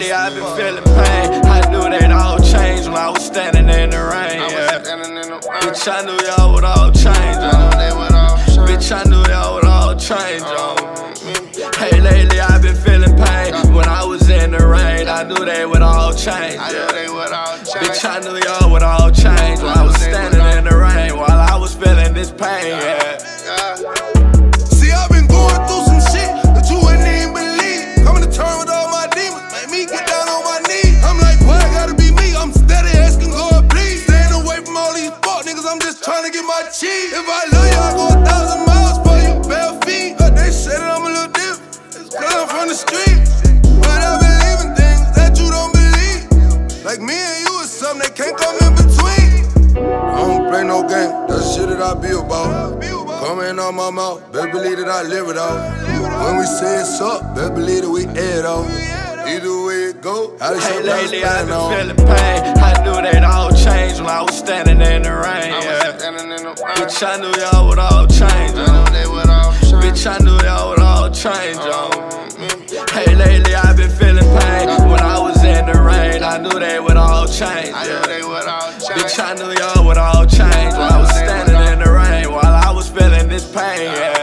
lately I've been feeling pain. I knew they'd all change when I was standing in the rain. Yeah. Bitch, I knew y'all would all change. Uh. Bitch, I knew y'all would all change. Uh. Hey, lately I've been feeling pain. When I was in the rain, I knew they would all change. Yeah. Bitch, I knew y'all would all change I'm just trying to get my cheese. If I love you, I go a thousand miles for you, bare feet. But they say that I'm a little different. It's cause I'm from the street. But I believe in things that you don't believe. Like me and you is something that can't come in between. I don't play no game, that's shit that I be about. Coming out my mouth, better believe that I live it out. When we say it's up, better believe that we air it out. Either way it go, how the Hey, lately I've been feeling pain. I knew they'd all change when I was standing in the rain. Yeah. In the Bitch, I knew y'all would all change. Um. Bitch, I knew y'all would all change. Um. Hey, lately I've been feeling pain. When I was in the rain, I knew they would all change. Yeah. Bitch, I knew y'all would all change. When I was standing in the rain, while I was feeling this pain. Yeah.